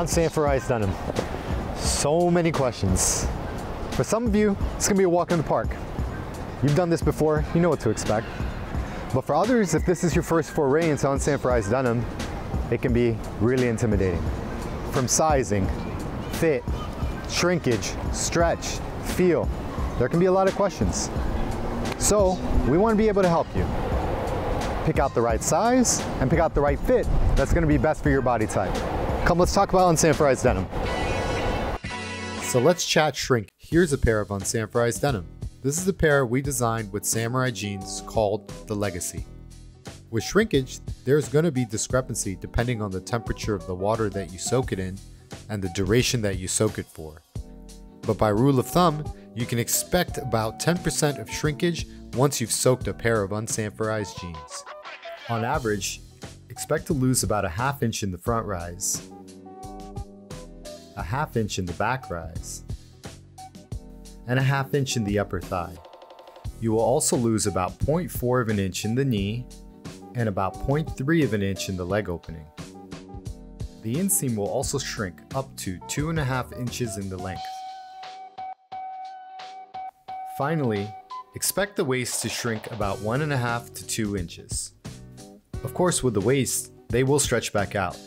on Sanford sanforized denim. So many questions. For some of you, it's gonna be a walk in the park. You've done this before, you know what to expect. But for others, if this is your first foray into unsanforized denim, it can be really intimidating. From sizing, fit, shrinkage, stretch, feel, there can be a lot of questions. So we want to be able to help you. Pick out the right size and pick out the right fit that's to be best for your body type. Come, let's talk about unsanforized denim. So let's chat shrink. Here's a pair of unsanforized denim. This is a pair we designed with samurai jeans called the Legacy. With shrinkage, there's going to be discrepancy depending on the temperature of the water that you soak it in and the duration that you soak it for. But by rule of thumb, you can expect about 10% of shrinkage once you've soaked a pair of unsanforized jeans. On average, expect to lose about a half inch in the front rise, a half inch in the back rise, and a half inch in the upper thigh. You will also lose about 0.4 of an inch in the knee and about 0.3 of an inch in the leg opening. The inseam will also shrink up to 2.5 inches in the length. Finally, expect the waist to shrink about 1.5 to 2 inches. Of course, with the waist, they will stretch back out,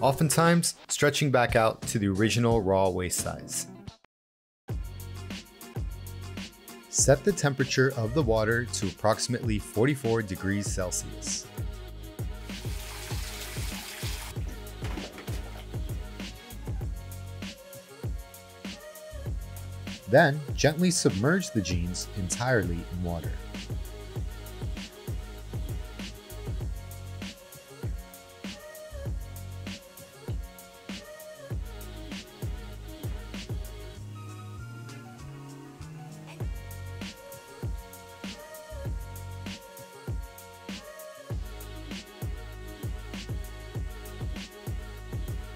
oftentimes stretching back out to the original raw waist size. Set the temperature of the water to approximately 44 degrees Celsius. Then, gently submerge the jeans entirely in water.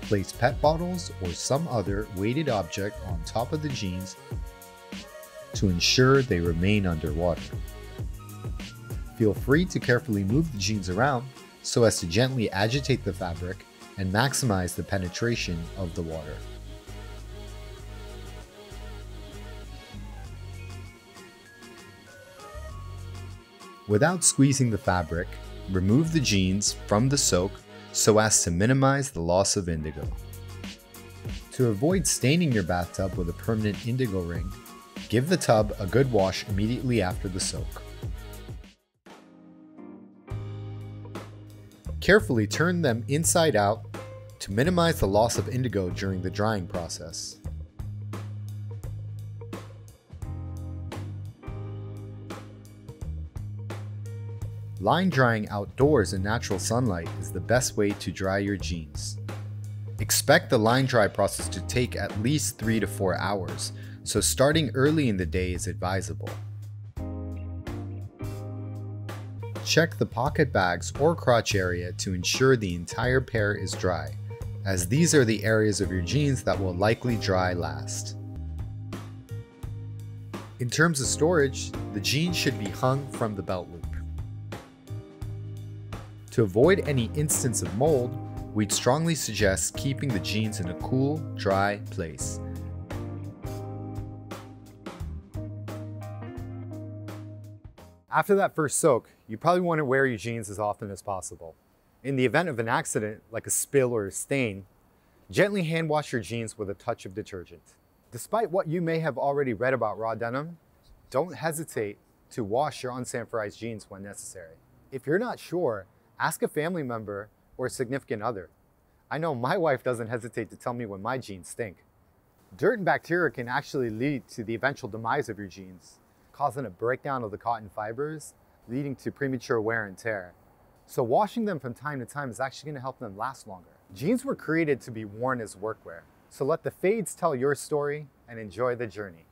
Place pet bottles or some other weighted object on top of the jeans to ensure they remain underwater. Feel free to carefully move the jeans around so as to gently agitate the fabric and maximize the penetration of the water. Without squeezing the fabric, remove the jeans from the soak so as to minimize the loss of indigo. To avoid staining your bathtub with a permanent indigo ring, give the tub a good wash immediately after the soak. Carefully turn them inside out to minimize the loss of indigo during the drying process. Line drying outdoors in natural sunlight is the best way to dry your jeans. Expect the line dry process to take at least 3 to 4 hours, so starting early in the day is advisable. Check the pocket bags or crotch area to ensure the entire pair is dry, as these are the areas of your jeans that will likely dry last. In terms of storage, the jeans should be hung from the belt loop. To avoid any instance of mold, we'd strongly suggest keeping the jeans in a cool, dry place. After that first soak, you probably want to wear your jeans as often as possible. In the event of an accident, like a spill or a stain, gently hand wash your jeans with a touch of detergent. Despite what you may have already read about raw denim, don't hesitate to wash your unsanforized jeans when necessary. If you're not sure, Ask a family member or a significant other. I know my wife doesn't hesitate to tell me when my jeans stink. Dirt and bacteria can actually lead to the eventual demise of your jeans, causing a breakdown of the cotton fibers, leading to premature wear and tear. So washing them from time to time is actually gonna help them last longer. Jeans were created to be worn as workwear, so let the fades tell your story and enjoy the journey.